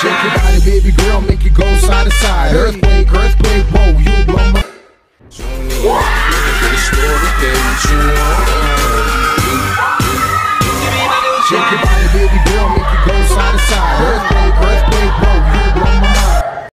Shake your body, baby girl, make it go side to side. Earthquake, earthquake, whoa, you blow my. Wow. Shake your body.